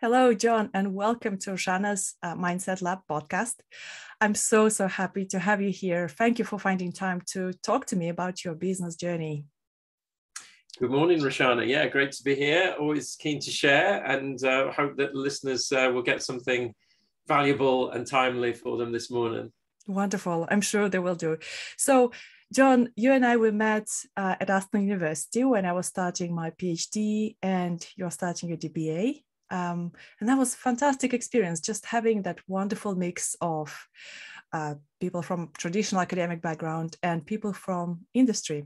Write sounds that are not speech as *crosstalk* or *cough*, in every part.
Hello, John, and welcome to Rushana's uh, Mindset Lab podcast. I'm so, so happy to have you here. Thank you for finding time to talk to me about your business journey. Good morning, Roshana. Yeah, great to be here. Always keen to share and uh, hope that the listeners uh, will get something valuable and timely for them this morning. Wonderful. I'm sure they will do. So, John, you and I we met uh, at Aston University when I was starting my PhD and you're starting your DBA. Um, and that was a fantastic experience, just having that wonderful mix of uh, people from traditional academic background and people from industry.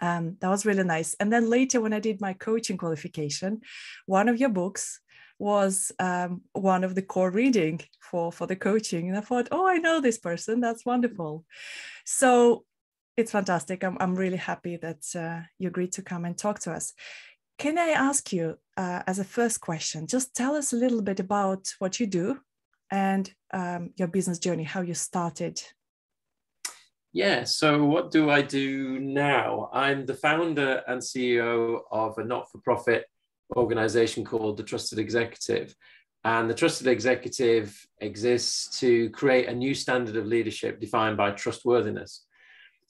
Um, that was really nice. And then later, when I did my coaching qualification, one of your books was um, one of the core reading for for the coaching, and I thought, oh, I know this person. That's wonderful. So it's fantastic. I'm I'm really happy that uh, you agreed to come and talk to us. Can I ask you, uh, as a first question, just tell us a little bit about what you do and um, your business journey, how you started? Yeah, so what do I do now? I'm the founder and CEO of a not for profit organization called The Trusted Executive. And the Trusted Executive exists to create a new standard of leadership defined by trustworthiness.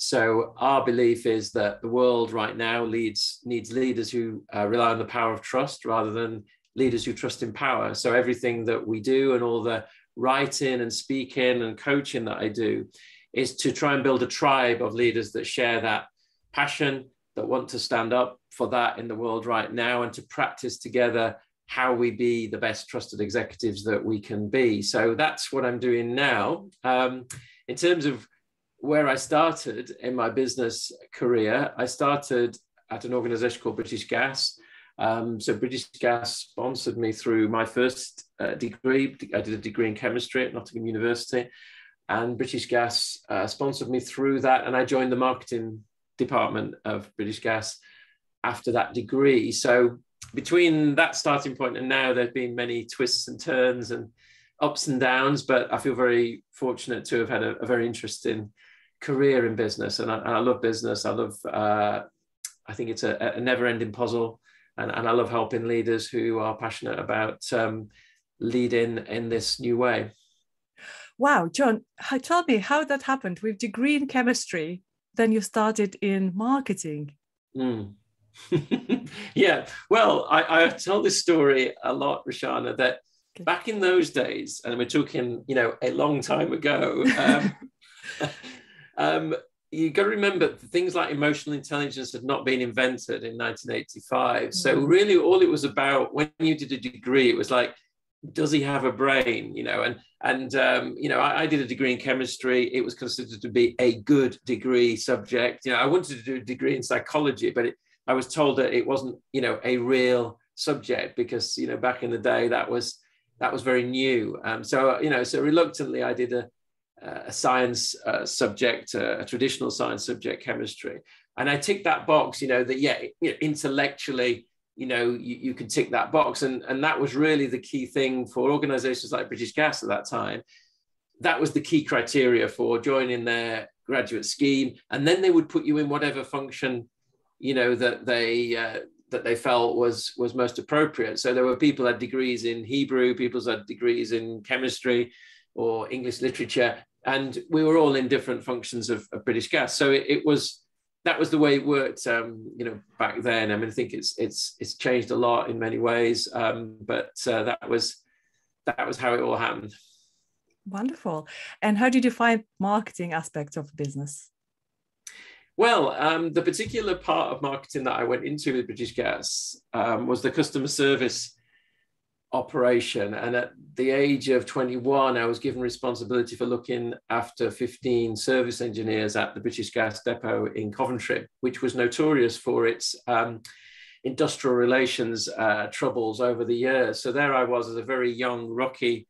So our belief is that the world right now leads needs leaders who uh, rely on the power of trust rather than leaders who trust in power. So everything that we do and all the writing and speaking and coaching that I do is to try and build a tribe of leaders that share that passion, that want to stand up for that in the world right now and to practice together how we be the best trusted executives that we can be. So that's what I'm doing now. Um, in terms of where I started in my business career, I started at an organization called British Gas. Um, so British Gas sponsored me through my first uh, degree. I did a degree in chemistry at Nottingham University, and British Gas uh, sponsored me through that, and I joined the marketing department of British Gas after that degree. So between that starting point and now, there've been many twists and turns and ups and downs, but I feel very fortunate to have had a, a very interesting career in business, and I, and I love business. I love. Uh, I think it's a, a never-ending puzzle, and, and I love helping leaders who are passionate about um, leading in this new way. Wow, John, tell me how that happened. With degree in chemistry, then you started in marketing. Mm. *laughs* yeah, well, I, I, tell this story a lot, Rushana, that okay. back in those days, and we're talking, you know, a long time ago, um, *laughs* um, you got to remember things like emotional intelligence had not been invented in 1985. Mm-hmm. So really, all it was about when you did a degree, it was like, does he have a brain? You know, and and um, you know, I, I, did a degree in chemistry. It was considered to be a good degree subject. You know, I wanted to do a degree in psychology, but it, I was told that it wasn't, you know, a real subject because you know back in the day that was that was very new. Um, so you know, so reluctantly, I did a a science uh, subject, uh, a traditional science subject, chemistry. And I ticked that box, you know, that, yeah, you know, intellectually, you know, you, you can tick that box. And, and that was really the key thing for organizations like British Gas at that time. That was the key criteria for joining their graduate scheme. And then they would put you in whatever function, you know, that they, uh, that they felt was was most appropriate. So there were people had degrees in Hebrew, people had degrees in chemistry or English literature, and we were all in different functions of, of British Gas. So it, it, was that was the way it worked, um, you know, back then. I mean, I think it's it's it's changed a lot in many ways, um, but uh, that was that was how it all happened. Wonderful. And how did you find marketing aspects of business? Well, um, the particular part of marketing that I went into with British Gas um, was the customer service operation. And at the age of 21, I was given responsibility for looking after 15 service engineers at the British Gas Depot in Coventry, which was notorious for its um, industrial relations uh, troubles over the years. So there I was as a very young, rocky,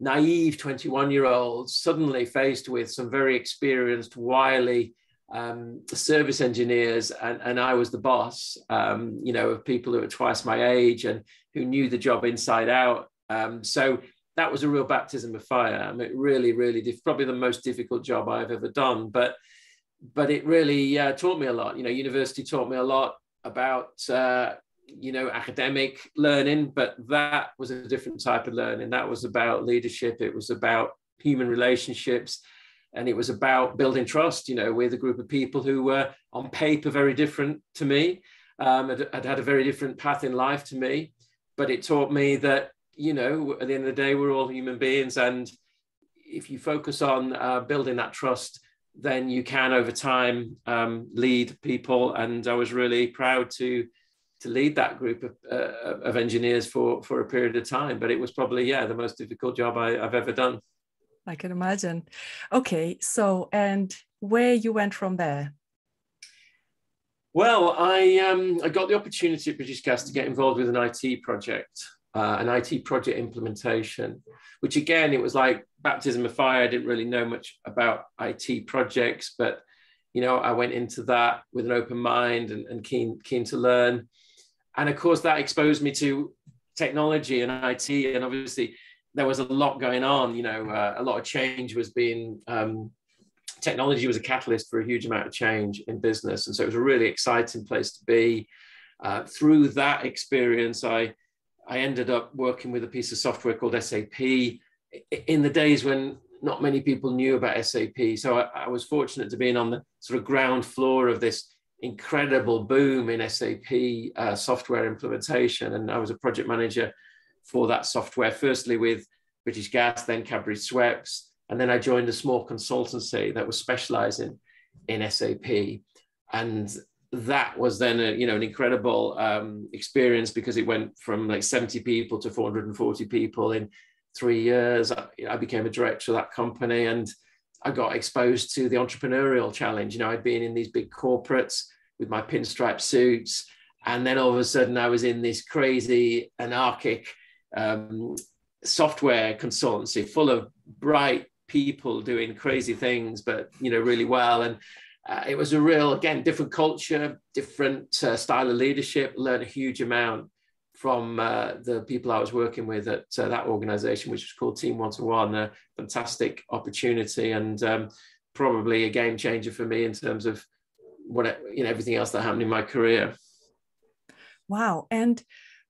naive 21 year old, suddenly faced with some very experienced, wily um, service engineers, and, and I was the boss, um, you know, of people who were twice my age and who knew the job inside out. Um, so that was a real baptism of fire. I mean, really, really, diff- probably the most difficult job I've ever done. But but it really uh, taught me a lot. You know, university taught me a lot about uh, you know, academic learning, but that was a different type of learning. That was about leadership. It was about human relationships and it was about building trust you know with a group of people who were on paper very different to me um, had, had, had a very different path in life to me. But it taught me that you know at the end of the day we're all human beings. And if you focus on uh, building that trust then you can over time um, lead people. And i was really proud to to lead that group of, uh, of engineers for for a period of time. But it was probably yeah the most difficult job I, i've ever done I can imagine. Okay, so and where you went from there? Well, I um, I got the opportunity at British Gas to get involved with an IT project, uh, an IT project implementation, which again it was like baptism of fire. I didn't really know much about IT projects, but you know I went into that with an open mind and, and keen keen to learn, and of course that exposed me to technology and IT, and obviously there was a lot going on. You know, uh, a lot of change was being. Um, technology was a catalyst for a huge amount of change in business, and so it was a really exciting place to be. Uh, through that experience, I I ended up working with a piece of software called SAP in the days when not many people knew about SAP. So I, I was fortunate to be on the sort of ground floor of this incredible boom in SAP uh, software implementation, and I was a project manager for that software, firstly with British Gas, then Cadbury Schweppes. And then I joined a small consultancy that was specializing in SAP. And that was then a, you know, an incredible um, experience because it went from like 70 people to 440 people in three years. I, I became a director of that company and I got exposed to the entrepreneurial challenge. You know, I'd been in these big corporates with my pinstripe suits. And then all of a sudden I was in this crazy anarchic um, software consultancy full of bright people doing crazy things, but you know really well. And uh, it was a real, again, different culture, different uh, style of leadership. Learned a huge amount from uh, the people I was working with at uh, that organization, which was called Team One to One. A fantastic opportunity and um, probably a game changer for me in terms of what you know everything else that happened in my career. Wow! And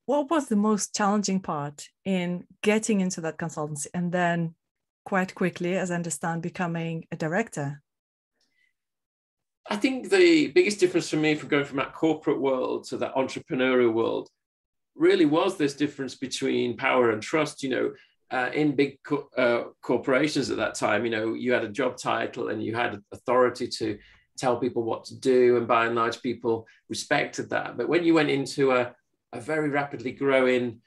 what was the most challenging part in getting into that consultancy and then quite quickly as i understand becoming a director? I think the biggest difference for me from going from that corporate world to that entrepreneurial world really was this difference between power and trust. You know uh, in big co- uh, corporations at that time you know you had a job title and you had authority to tell people what to do and by and large people respected that. But when you went into a a very rapidly growing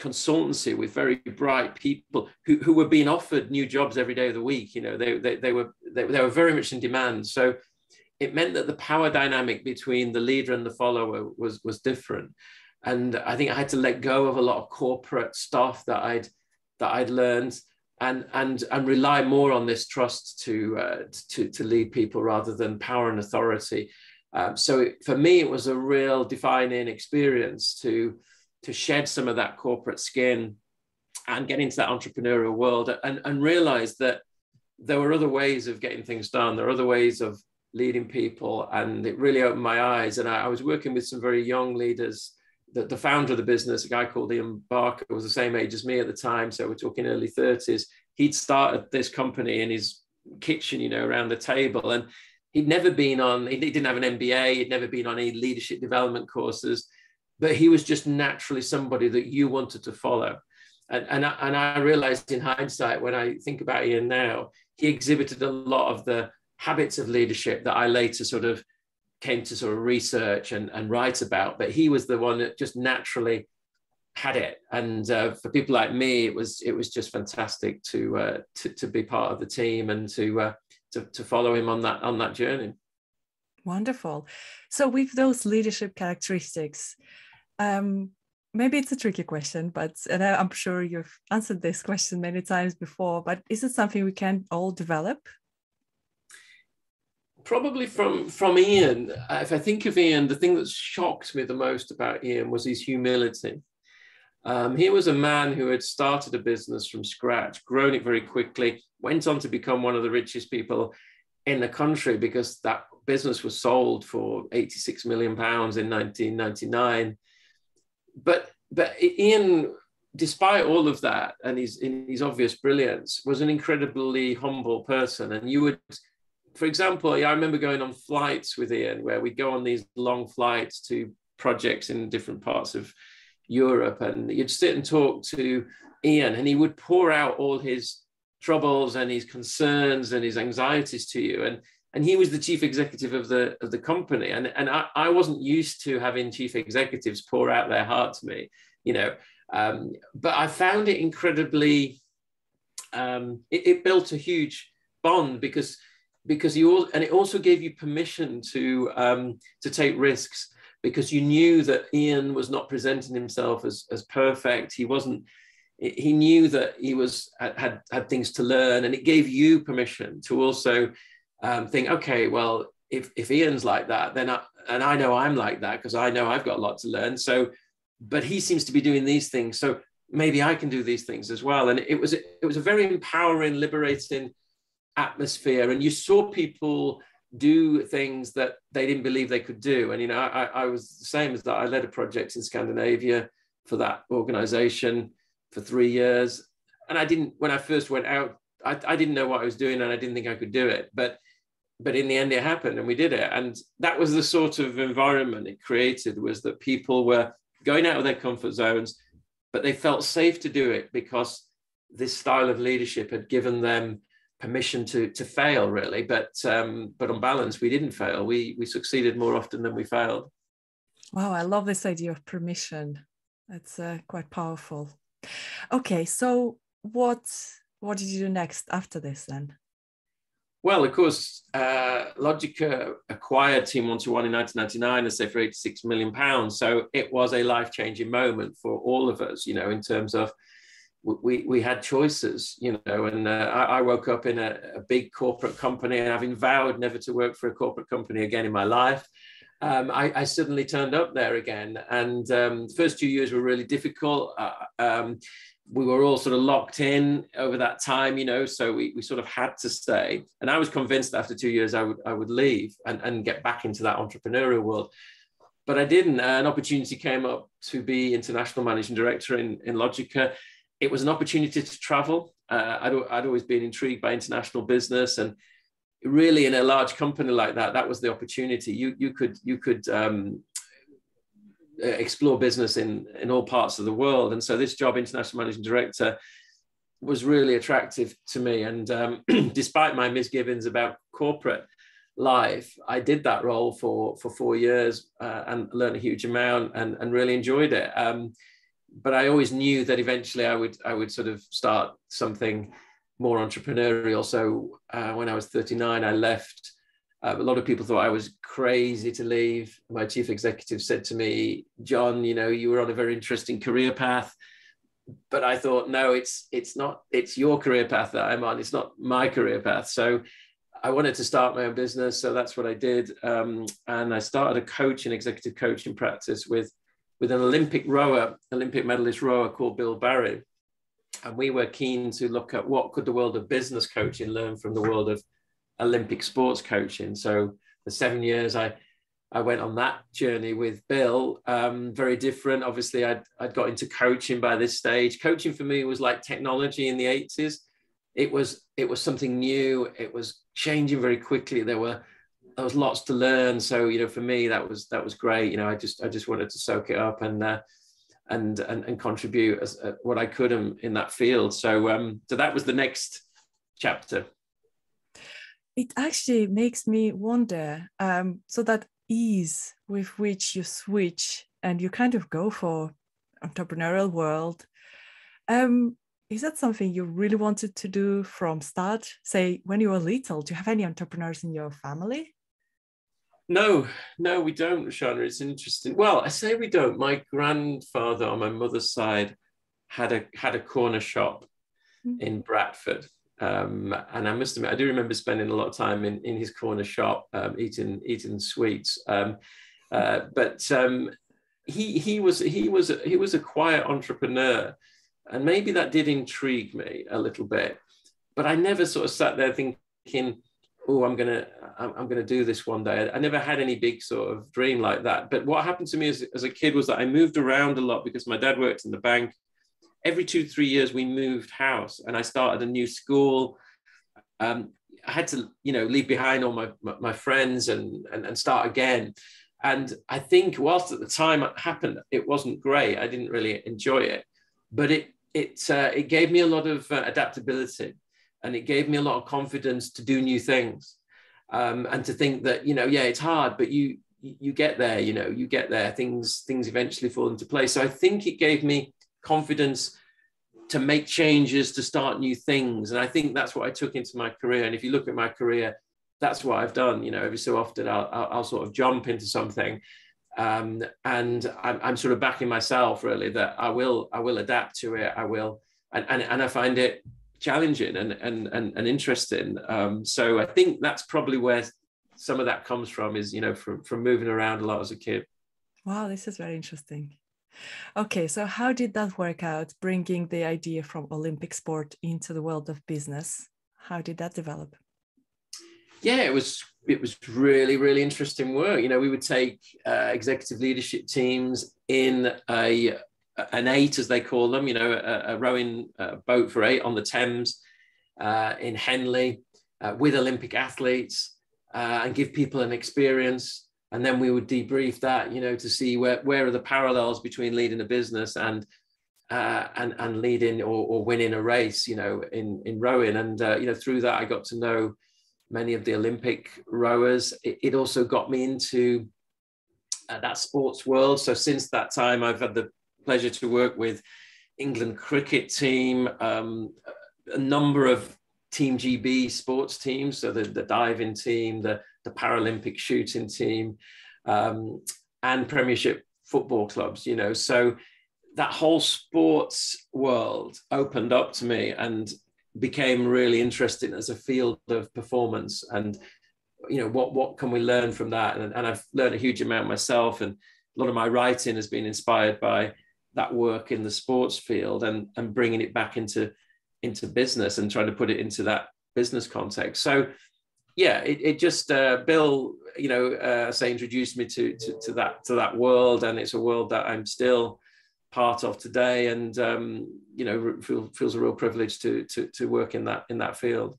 consultancy with very bright people who, who were being offered new jobs every day of the week. You know, they, they, they were they, they were very much in demand. So it meant that the power dynamic between the leader and the follower was was different. And I think I had to let go of a lot of corporate stuff that I'd that I'd learned and and and rely more on this trust to uh, to to lead people rather than power and authority. Um, so it, for me, it was a real defining experience to to shed some of that corporate skin and get into that entrepreneurial world and, and realize that there were other ways of getting things done. There are other ways of leading people. And it really opened my eyes. And I, I was working with some very young leaders. The, the founder of the business, a guy called Ian Barker, was the same age as me at the time. So we're talking early 30s. He'd started this company in his kitchen, you know, around the table. And he'd never been on, he didn't have an MBA, he'd never been on any leadership development courses, but he was just naturally somebody that you wanted to follow. And, and, I, and I realized in hindsight, when I think about Ian now, he exhibited a lot of the habits of leadership that I later sort of came to sort of research and, and write about. But he was the one that just naturally had it. And uh, for people like me, it was it was just fantastic to uh, to, to be part of the team and to uh, to, to follow him on that on that journey. Wonderful. So with those leadership characteristics, um, maybe it's a tricky question, but and I'm sure you've answered this question many times before. But is it something we can all develop? Probably from from Ian. If I think of Ian, the thing that shocked me the most about Ian was his humility. Um, he was a man who had started a business from scratch, grown it very quickly, went on to become one of the richest people in the country because that business was sold for 86 million pounds in 1999 but but Ian, despite all of that and his in his obvious brilliance, was an incredibly humble person. And you would, for example, I remember going on flights with Ian where we'd go on these long flights to projects in different parts of Europe, and you'd sit and talk to Ian, and he would pour out all his troubles and his concerns and his anxieties to you. And and he was the chief executive of the of the company. And and I, I wasn't used to having chief executives pour out their heart to me you know. Um, but I found it incredibly um, it, it, built a huge bond because because you all and it also gave you permission to um, to take risks because you knew that Ian was not presenting himself as as perfect he wasn't he knew that he was had had things to learn and it gave you permission to also um, think, okay, well, if, if Ian's like that, then I, and I know I'm like that because I know I've got a lot to learn. So, but he seems to be doing these things. So maybe I can do these things as well. And it was, it was a very empowering, liberating atmosphere. And you saw people do things that they didn't believe they could do. And, you know, I, I was the same as that. I led a project in Scandinavia for that organization for three years. And I didn't, when I first went out, I, I didn't know what I was doing and I didn't think I could do it. But but in the end it happened and we did it and that was the sort of environment it created was that people were going out of their comfort zones but they felt safe to do it because this style of leadership had given them permission to to fail really but um, but on balance we didn't fail. We we succeeded more often than we failed. Wow i love this idea of permission. That's uh, quite powerful. Okay so what what did you do next after this then? Well, of course, uh, Logica acquired Team 121 in 1999, I say, for 86 million pounds. So it was a life changing moment for all of us, you know, in terms of we, we had choices, you know, and uh, I, I, woke up in a, a, big corporate company and having vowed never to work for a corporate company again in my life. Um, I, I, suddenly turned up there again. And um, the first two years were really difficult. Uh, um, we were all sort of locked in over that time, you know, so we, we sort of had to stay. And I was convinced after two years I would I would leave and, and get back into that entrepreneurial world. But I didn't. An opportunity came up to be international managing director in, in Logica. It was an opportunity to travel. Uh, I'd, I'd always been intrigued by international business and really in a large company like that, that was the opportunity. You, you could, you could um, uh, explore business in in all parts of the world. And so this job, international managing director, was really attractive to me. And um, *clears throat* despite my misgivings about corporate life, I did that role for for four years uh, and learned a huge amount and and really enjoyed it. Um, but I always knew that eventually I would I would sort of start something more entrepreneurial. So uh, when I was 39, I left uh, a lot of people thought I was crazy to leave. My chief executive said to me, "John, you know, you were on a very interesting career path." But I thought, no, it's it's not. It's your career path that I'm on. It's not my career path. So I wanted to start my own business, so that's what I did. Um, and I started a coaching, executive coaching practice with with an Olympic rower, Olympic medalist rower called Bill Barry. And we were keen to look at what could the world of business coaching learn from the world of Olympic sports coaching. So the seven years I I went on that journey with Bill. Um, very different. Obviously, I'd, I'd got into coaching by this stage. Coaching for me was like technology in the 80s. It was it was something new. It was changing very quickly. There were there was lots to learn. So you know, for me, that was that was great. You know, I just I just wanted to soak it up and uh, and, and and contribute as uh, what I could in, in that field. So um, so that was the next chapter it actually makes me wonder um, so that ease with which you switch and you kind of go for entrepreneurial world um, is that something you really wanted to do from start say when you were little do you have any entrepreneurs in your family no no we don't shana it's interesting well i say we don't my grandfather on my mother's side had a had a corner shop mm-hmm. in bradford um, and I must admit, I do remember spending a lot of time in, in his corner shop um, eating eating sweets. Um, uh, but um, he he was he was he was a quiet entrepreneur, and maybe that did intrigue me a little bit. But I never sort of sat there thinking, oh, I'm gonna I'm, gonna do this one day. I never had any big sort of dream like that. But what happened to me as, as a kid was that I moved around a lot because my dad worked in the bank. Every two three years we moved house, and I started a new school. Um, I had to you know leave behind all my my, my friends and, and and start again. And I think whilst at the time it happened, it wasn't great. I didn't really enjoy it, but it it uh, it gave me a lot of uh, adaptability and it gave me a lot of confidence to do new things. Um, and to think that you know yeah it's hard but you you get there you know you get there things things eventually fall into place. So i think it gave me confidence to make changes to start new things. And i think that's what i took into my career. And if you look at my career that's what i've done you know every so often i'll, I'll, I'll sort of jump into something. Um, and I'm, I'm sort of backing myself really that i will i will adapt to it. I will and, and, and i find it challenging and and and, and interesting. Um, so I think that's probably where some of that comes from. Is you know from from moving around a lot as a kid. Wow, this is very interesting. Okay, so how did that work out, bringing the idea from Olympic sport into the world of business? How did that develop? Yeah, it was it was really really interesting work. You know, we would take uh, executive leadership teams in a an eight, as they call them, you know, a, a rowing uh, boat for eight on the Thames uh, in Henley uh, with Olympic athletes uh, and give people an experience. And then we would debrief that, you know, to see where, where are the parallels between leading a business and uh, and and leading or, or winning a race, you know, in in rowing. And uh, you know, through that, I got to know many of the Olympic rowers. It, it also got me into that sports world. So since that time, I've had the pleasure to work with England cricket team, um, a number of Team GB sports teams, so the, the diving team, the, the Paralympic shooting team, um, and Premiership football clubs, you know. So that whole sports world opened up to me and became really interesting as a field of performance and you know what what can we learn from that and, and i've learned a huge amount myself and a lot of my writing has been inspired by that work in the sports field and and bringing it back into into business and trying to put it into that business context. So yeah it, it just uh, bill you know uh, say introduced me to, to, to that to that world and it's a world that i'm still part of today and um, you know feel, feels a real privilege to, to to work in that in that field.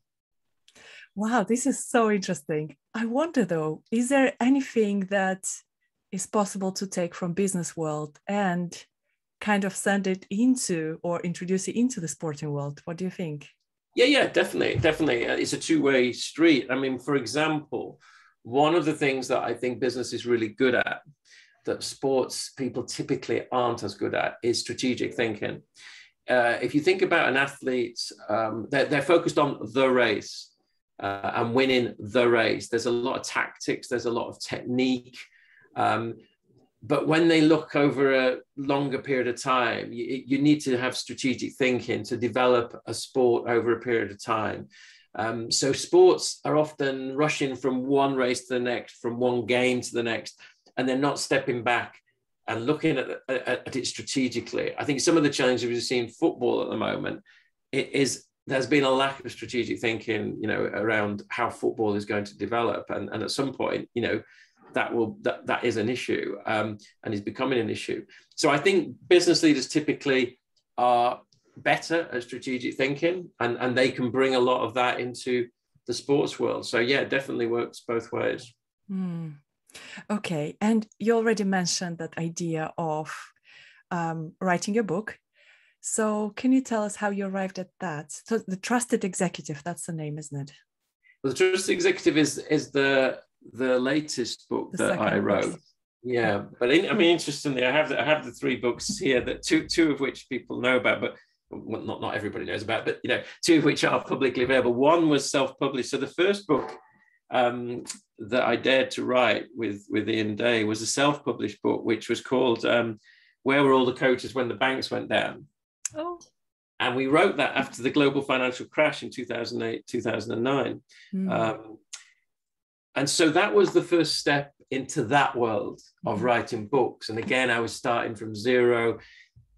Wow this is so interesting. I wonder though is there anything that is possible to take from business world and kind of send it into or introduce it into the sporting world. What do you think? Yeah, yeah, definitely, definitely. Uh, it's a two-way street. I mean, for example, one of the things that I think business is really good at that sports people typically aren't as good at is strategic thinking. Uh, if you think about an athlete, um, they're, they're, focused on the race uh, and winning the race. There's a lot of tactics, there's a lot of technique. Um, but when they look over a longer period of time, you, you, need to have strategic thinking to develop a sport over a period of time. Um, so sports are often rushing from one race to the next, from one game to the next, and they're not stepping back and looking at, at, at it strategically. I think some of the challenges we see in football at the moment is there's been a lack of strategic thinking, you know, around how football is going to develop, and, and at some point, you know, that will that, that is an issue um, and is becoming an issue. So I think business leaders typically are better at strategic thinking and, and they can bring a lot of that into the sports world. So yeah, it definitely works both ways. Mm. Okay. And you already mentioned that idea of um, writing a book. So can you tell us how you arrived at that? So the trusted executive, that's the name, isn't it? Well, the trusted executive is is the the latest book the that I wrote. Book. Yeah, but in, I mean, interestingly, I have the, I have the three books here that two two of which people know about, but well, not not everybody knows about, but you know, two of which are publicly available. One was self-published. So the first book um, that I dared to write with with Ian Day was a self-published book, which was called um, "Where Were All the Coaches When the Banks Went Down." Oh. And we wrote that after the global financial crash in 2008, 2009. Mm. Um, and so that was the first step into that world of mm-hmm. writing books. And again i was starting from zero.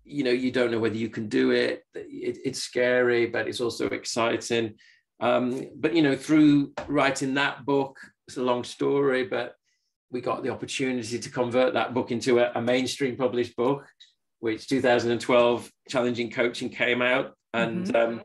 You know you don't know whether you can do it, it it's scary but it's also exciting. Um, but you know, through writing that book, it's a long story, but we got the opportunity to convert that book into a, a mainstream published book, which 2012 Challenging Coaching came out, and mm-hmm. um,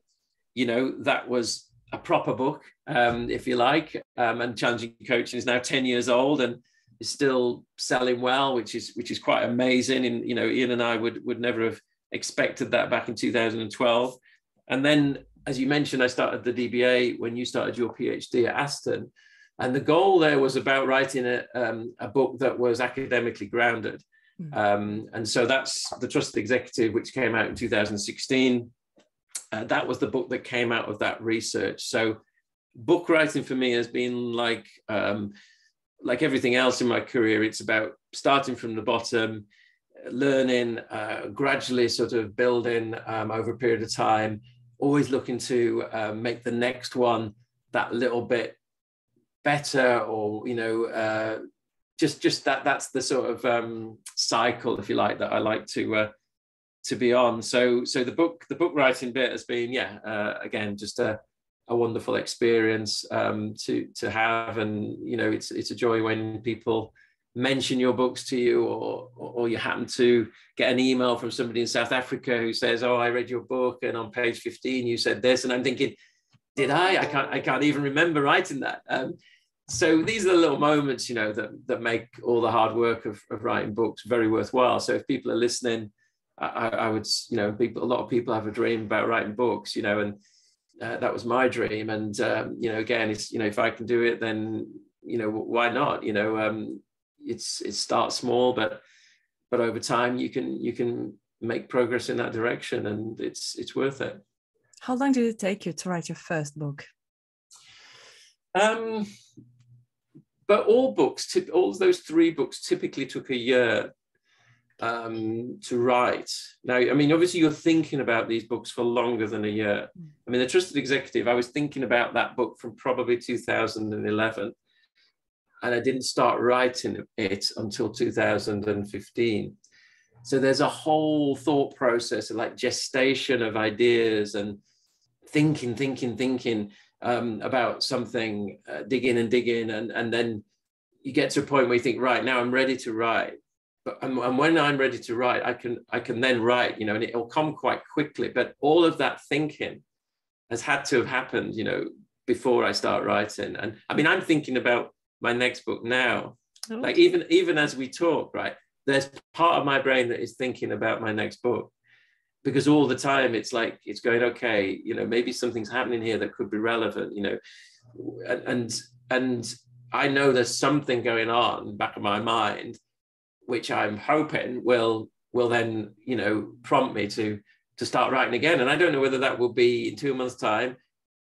you know that was a proper book, um, if you like. Um, and Challenging Coaching is now 10 years old and is still selling well, which is which is quite amazing. And you know, Ian and I would would never have expected that back in 2012. And then, as you mentioned, I started the DBA when you started your PhD at Aston. And the goal there was about writing a, um, a book that was academically grounded. Mm. Um, and so that's The Trusted Executive, which came out in 2016. Uh, that was the book that came out of that research. So book writing for me has been like um, like everything else in my career. It's about starting from the bottom, learning, uh, gradually sort of building um, over a period of time, always looking to uh, make the next one that little bit better or, you know, uh, just just that that's the sort of um, cycle, if you like, that I like to uh, to be on. So so the book the book writing bit has been yeah uh, again just a a wonderful experience um, to to have, and you know it's it's a joy when people mention your books to you, or or you happen to get an email from somebody in South Africa who says, "Oh, I read your book, and on page fifteen you said this," and I'm thinking, "Did I? I can't I can't even remember writing that." Um, so these are the little moments, you know, that that make all the hard work of, of writing books very worthwhile. So if people are listening, I, I would, you know, people a lot of people have a dream about writing books, you know, and uh, that was my dream. And um, you know, again, it's you know, if I can do it, then you know, why not? You know, um, it's it starts small, but but over time you can you can make progress in that direction, and it's it's worth it. How long did it take you to write your first book? Um, but all books, all those three books, typically took a year um, to write. Now, I mean, obviously, you're thinking about these books for longer than a year. I mean, The Trusted Executive, I was thinking about that book from probably 2011, and I didn't start writing it until 2015. So there's a whole thought process of like gestation of ideas and thinking, thinking, thinking um, about something, uh, digging and digging, and, and then you get to a point where you think, right, now I'm ready to write but and, and, when I'm ready to write, I can I can then write, you know, and it'll come quite quickly. But all of that thinking has had to have happened, you know, before I start writing. And I mean, I'm thinking about my next book now. Oh. Like even even as we talk, right? There's part of my brain that is thinking about my next book because all the time it's like it's going okay you know maybe something's happening here that could be relevant you know and and i know there's something going on back of my mind which I'm hoping will will then you know prompt me to to start writing again. And I don't know whether that will be in two months' time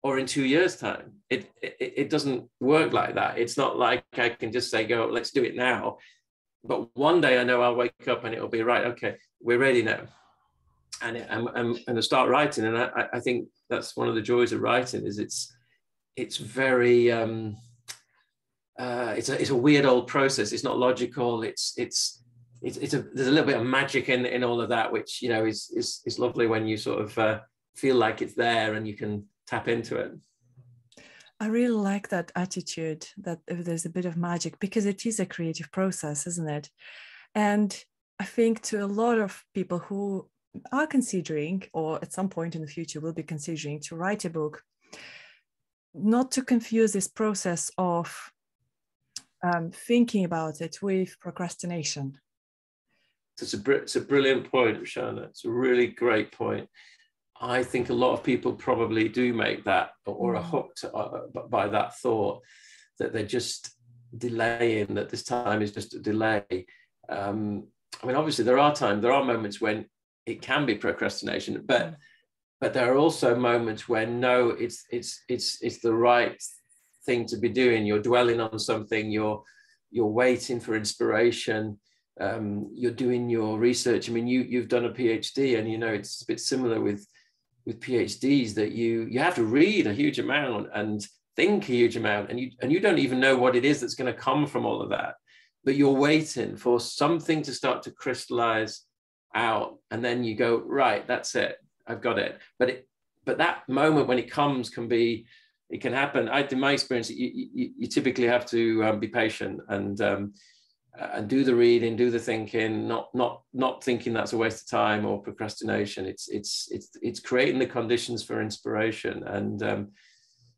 or in two years' time. It, it it doesn't work like that. It's not like I can just say go let's do it now. But one day I know I'll wake up and it'll be right. Okay, we're ready now, and I'm I'm to start writing. And I I think that's one of the joys of writing is it's it's very um, uh, it's a it's a weird old process. It's not logical. It's it's it's, it's a there's a little bit of magic in in all of that, which you know is is is lovely when you sort of uh, feel like it's there and you can tap into it. I really like that attitude that there's a bit of magic because it is a creative process, isn't it? And I think to a lot of people who are considering, or at some point in the future will be considering to write a book, not to confuse this process of um, thinking about it with procrastination. It's a, it's a brilliant point, Rushana. It's a really great point. I think a lot of people probably do make that or are mm. hooked uh, by that thought that they're just delaying, that this time is just a delay. Um, I mean, obviously, there are times, there are moments when it can be procrastination, but mm. but there are also moments when no, it's it's it's it's the right thing to be doing. You're dwelling on something. You're you're waiting for inspiration. Um, you're doing your research. I mean, you you've done a PhD, and you know it's a bit similar with with PhDs that you you have to read a huge amount and think a huge amount, and you and you don't even know what it is that's going to come from all of that. But you're waiting for something to start to crystallize out, and then you go right. That's it. I've got it. But it but that moment when it comes can be it can happen. I, in my experience, you, you, you typically have to um, be patient and um, and do the reading, do the thinking, not not not thinking that's a waste of time or procrastination. It's it's it's it's creating the conditions for inspiration. And um,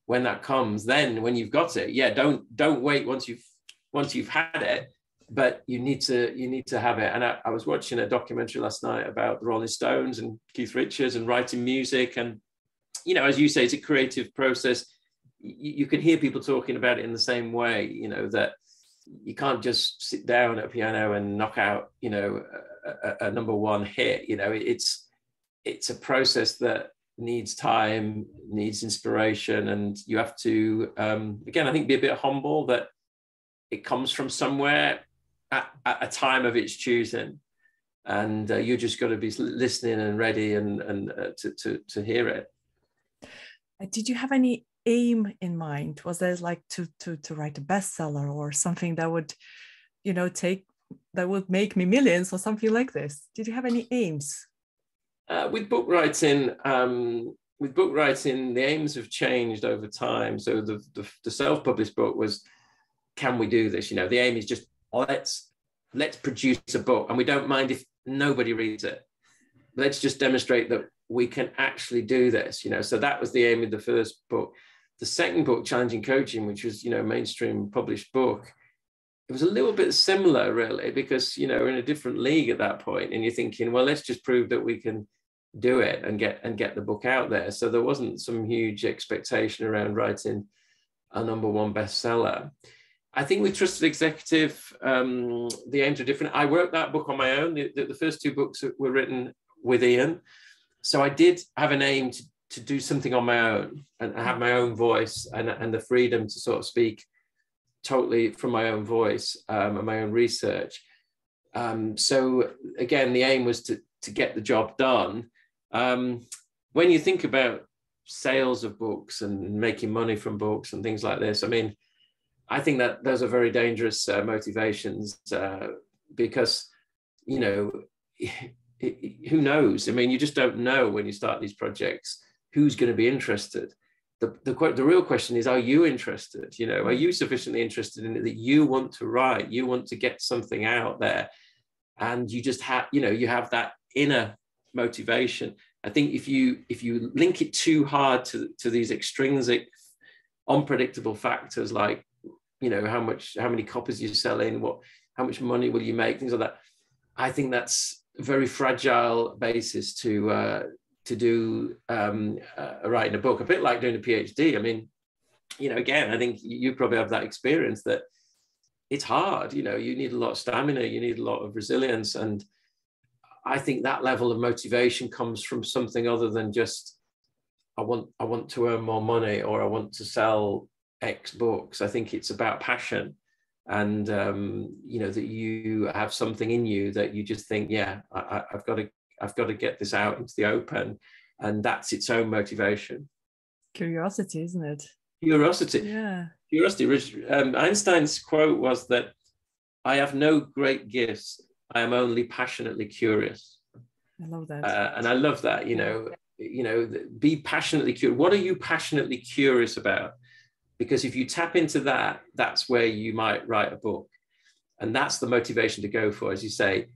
when that comes, then when you've got it, yeah, don't don't wait once you've once you've had it, but you need to you need to have it. And I, I was watching a documentary last night about the Rolling Stones and Keith Richards and writing music and you know, as you say, it's a creative process you, you can hear people talking about it in the same way, you know, that you can't just sit down at a piano and knock out, you know, a, a, number one hit. You know, it's it's a process that needs time, needs inspiration, and you have to um, again, I think, be a bit humble that it comes from somewhere at, at a time of its choosing, and uh, you just got to be listening and ready and and uh, to, to to hear it. Did you have any aim in mind? Was there like to to to write a bestseller or something that would, you know, take that would make me millions or something like this? Did you have any aims? Uh, with book writing, um, with book writing, the aims have changed over time. So the, the, the self-published book was, can we do this? You know, the aim is just let's let's produce a book, and we don't mind if nobody reads it. Let's just demonstrate that we can actually do this. You know, so that was the aim of the first book the second book, Challenging Coaching, which was, you know, mainstream published book, it was a little bit similar, really, because, you know, we're in a different league at that point, and you're thinking, well, let's just prove that we can do it and get and get the book out there. So there wasn't some huge expectation around writing a number one bestseller. I think with Trusted Executive, um, the aims are different. I wrote that book on my own. The, the, the first two books were written with Ian. So I did have an aim to to do something on my own and have my own voice and, and the freedom to sort of speak totally from my own voice um, and my own research. Um, so again, the aim was to, to get the job done. Um, when you think about sales of books and making money from books and things like this, I mean, I think that those are very dangerous uh, motivations uh, because, you know, *laughs* who knows? I mean, you just don't know when you start these projects who's going to be interested? The, the, the real question is are you interested? You know are you sufficiently interested in it that you want to write you want to get something out there? And you just have you know you have that inner motivation. I think if you if you link it too hard to, to these extrinsic unpredictable factors like you know how much how many copies you're selling what how much money will you make things like that i think that's a very fragile basis to uh, to do um, uh, writing a book, a bit like doing a PhD. I mean, you know, again, I think you probably have that experience that it's hard. You know, you need a lot of stamina, you need a lot of resilience, and I think that level of motivation comes from something other than just I want I want to earn more money or I want to sell X books. I think it's about passion and um, you know that you have something in you that you just think yeah I, have got to I've got to get this out into the open. And that's its own motivation. Curiosity, isn't it? Curiosity. Yeah. Curiosity. Um, Einstein's quote was that I have no great gifts. I am only passionately curious. I love that. Uh, and I love that, you know, you know, be passionately curious. What are you passionately curious about? Because if you tap into that, that's where you might write a book. And that's the motivation to go for, as you say,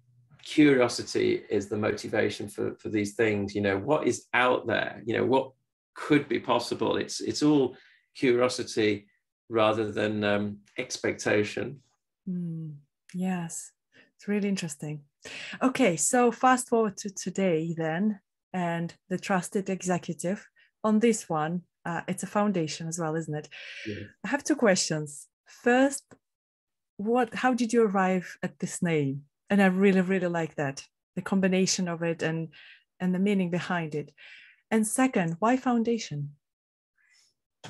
curiosity is the motivation for, for these things you know what is out there? You know what could be possible? It's it's all curiosity rather than um, expectation. Mm, yes. It's really interesting. Okay so fast forward to today then and the trusted executive. On this one uh, it's a foundation as well isn't it? Yeah. i have two questions. First what how did you arrive at this name and I really, really like that the combination of it and and the meaning behind it. And second, why foundation?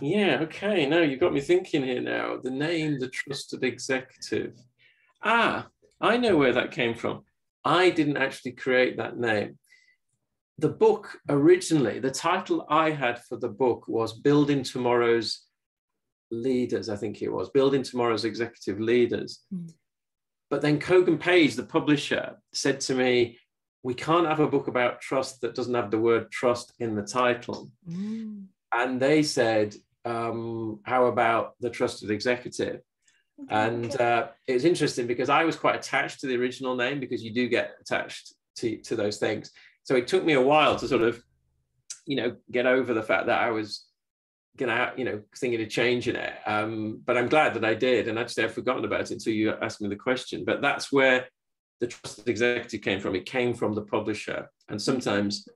Yeah, okay. Now you've got me thinking here now. The name, the trusted executive. Ah, I know where that came from. I didn't actually create that name. The book originally, the title I had for the book was Building Tomorrow's Leaders, I think it was, Building Tomorrow's Executive Leaders. Mm. But then Kogan Page, the publisher, said to me, we can't have a book about trust that doesn't have the word trust in the title. Mm. And they said, um, how about the trusted executive? And uh, it was interesting because I was quite attached to the original name because you do get attached to, to those things. So it took me a while to sort of, you know, get over the fact that I was you know, thinking of changing it. Um, but I'm glad that I did, and actually I've forgotten about it until you asked me the question. But that's where the trusted executive came from. It came from the publisher, and sometimes,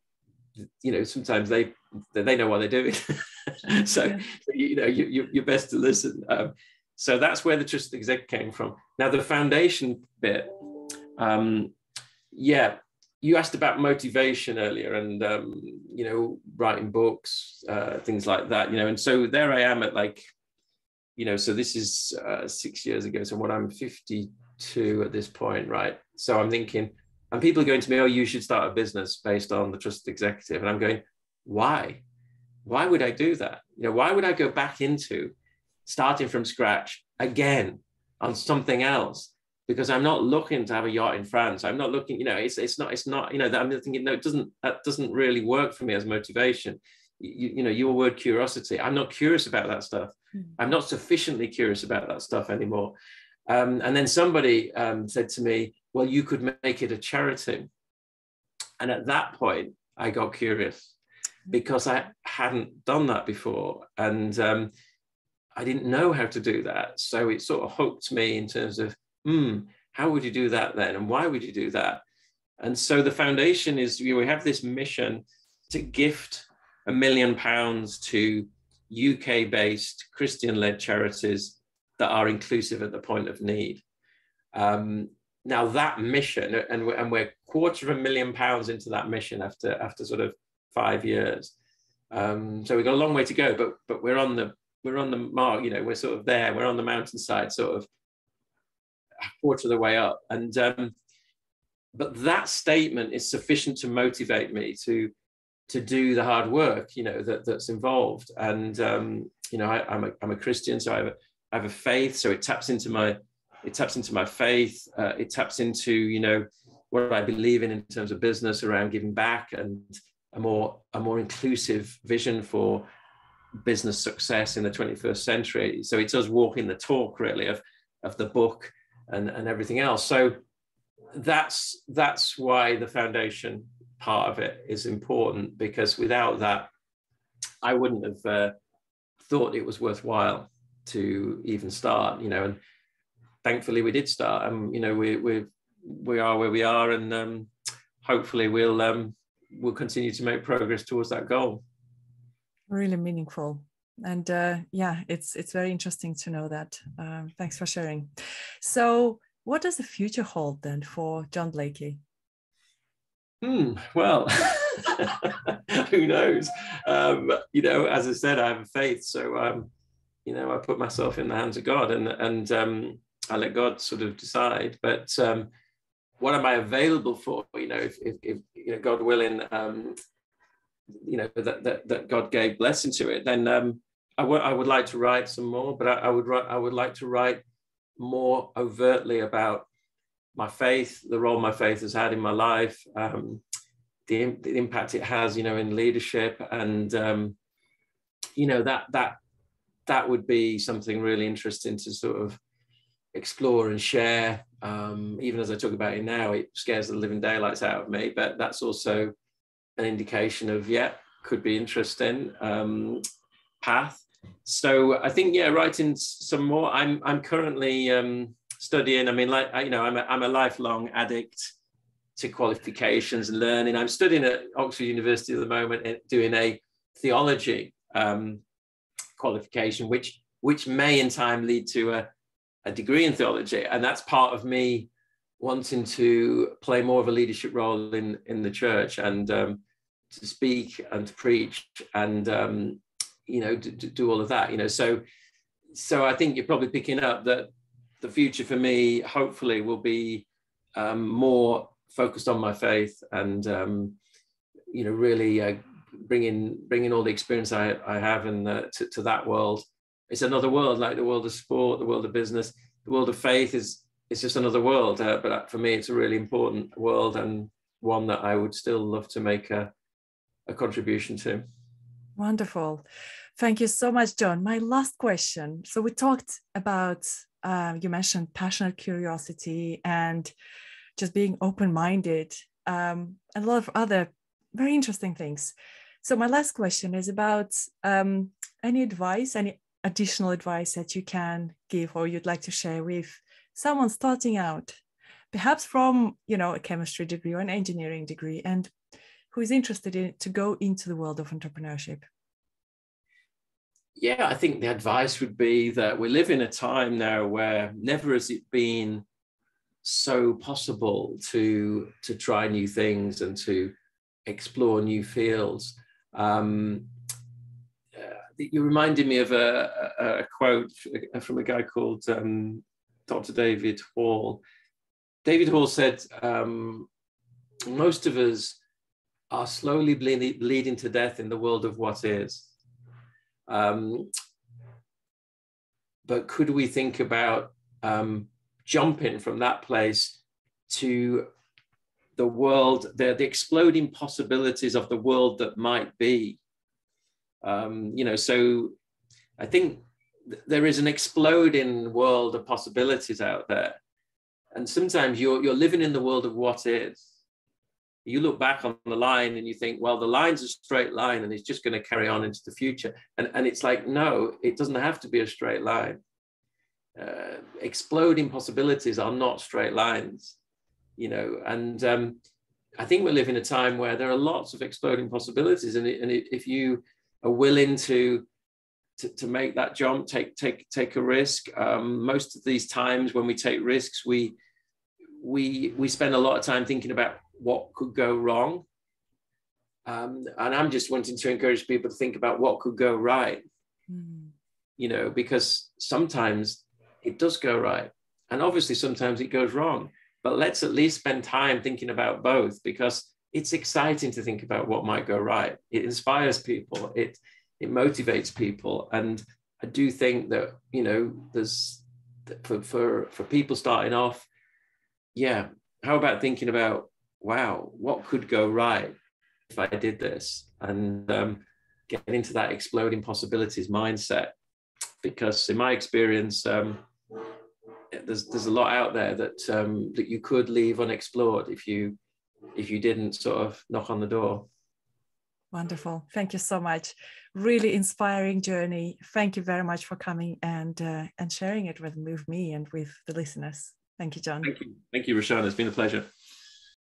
you know, sometimes they they know what they're doing. *laughs* so yeah. you know, you, you're best to listen. Um, so that's where the trusted exec came from. Now the foundation bit, um, yeah, you asked about motivation earlier and um, you know writing books uh, things like that you know and so there i am at like you know so this is uh, six years ago so what i'm 52 at this point right so i'm thinking and people are going to me oh you should start a business based on the trusted executive and i'm going why? Why would i do that? You know why would i go back into starting from scratch again on something else because I'm not looking to have a yacht in France. I'm not looking, you know, it's it's not it's not, you know, that I'm thinking, no, it doesn't that doesn't really work for me as motivation. You, you know, your word curiosity. I'm not curious about that stuff. Mm. I'm not sufficiently curious about that stuff anymore. Um, and then somebody um, said to me, well, you could make it a charity. And at that point, I got curious because I hadn't done that before. And um, I didn't know how to do that. So it sort of hooked me in terms of hmm, how would you do that then? And why would you do that? And so the foundation is you know, we have this mission to gift a million pounds to UK based Christian led charities that are inclusive at the point of need. Um, now that mission, and we're, and we're quarter of a million pounds into that mission after after sort of five years. Um, so we've got a long way to go, but but we're on the we're on the mark. You know, we're sort of there. We're on the mountainside, sort of quarter of the way up. And um, but that statement is sufficient to motivate me to to do the hard work, you know, that, that's involved. And um, you know, I, am a, I'm a Christian, so I have a, I have a faith. So it taps into my it taps into my faith. Uh, it taps into you know what I believe in in terms of business around giving back and a more a more inclusive vision for business success in the 21st century. So it does walk in the talk really of of the book and, and everything else. So that's that's why the foundation part of it is important because without that, I wouldn't have uh, thought it was worthwhile to even start. You know, and thankfully we did start. And you know, we we we are where we are, and um, hopefully we'll um, we'll continue to make progress towards that goal. Really meaningful and uh, yeah it's it's very interesting to know that um, thanks for sharing. So what does the future hold then for john blakey? Hmm, well *laughs* who knows? Um, you know as i said i have a faith so um, you know i put myself in the hands of god and and um, i let god sort of decide. But um, what am i available for? You know if, if, if you know god willing um, you know that, that, that God gave blessing to it, then um, I, w- I would like to write some more, but I, I would I would like to write more overtly about my faith, the role my faith has had in my life, um, the, the impact it has, you know, in leadership, and um, you know that that that would be something really interesting to sort of explore and share. Um, even as I talk about it now, it scares the living daylights out of me, but that's also an indication of yeah, could be interesting. Um, path. So I think yeah, writing some more. I'm I'm currently um, studying. I mean, like you know, I'm a, I'm a lifelong addict to qualifications and learning. I'm studying at Oxford University at the moment, doing a theology um, qualification, which which may in time lead to a, a degree in theology, and that's part of me wanting to play more of a leadership role in in the church and um, to speak and to preach and um, you know, do, do all of that, you know. So, so I think you're probably picking up that the future for me, hopefully, will be um, more focused on my faith and, um, you know, really uh, bringing bringing all the experience I, I have and to, to that world. It's another world, like the world of sport, the world of business, the world of faith is it's just another world. Uh, but for me, it's a really important world and one that I would still love to make a, a contribution to. Wonderful. Thank you so much, John. My last question. So we talked about uh, you mentioned passionate curiosity and just being open-minded, um, and a lot of other very interesting things. So my last question is about um, any advice, any additional advice that you can give or you'd like to share with someone starting out, perhaps from you know a chemistry degree or an engineering degree, and who is interested in to go into the world of entrepreneurship? Yeah, I think the advice would be that we live in a time now where never has it been so possible to to try new things and to explore new fields. Um, uh, you reminded me of a, a, a, quote from a guy called um, Dr. David Hall. David Hall said, um, Most of us are slowly bleeding, to death in the world of what is. Um, but could we think about um, jumping from that place to the world, the, the exploding possibilities of the world that might be? Um, you know, so I think there is an exploding world of possibilities out there. And sometimes you're, you're living in the world of what is you look back on the line and you think, well, the line's a straight line and it's just going to carry on into the future. And, and it's like, no, it doesn't have to be a straight line. Uh, exploding possibilities are not straight lines, you know. And um, I think we live in a time where there are lots of exploding possibilities. And, it, and it, if you are willing to, to, to, make that jump, take, take, take a risk, um, most of these times when we take risks, we, we, we spend a lot of time thinking about what could go wrong. Um, and I'm just wanting to encourage people to think about what could go right, mm. you know, because sometimes it does go right. And obviously, sometimes it goes wrong. But let's at least spend time thinking about both because it's exciting to think about what might go right. It inspires people, it, it motivates people. And I do think that, you know, there's for, for, for people starting off, yeah, how about thinking about wow, what could go right if I did this? And um, get into that exploding possibilities mindset. Because in my experience, um, there's there's a lot out there that um, that you could leave unexplored if you if you didn't sort of knock on the door. Wonderful. Thank you so much. Really inspiring journey. Thank you very much for coming and uh, and sharing it with, with me and with the listeners. Thank you, John. Thank you. Thank you, Rushana. It's been a pleasure.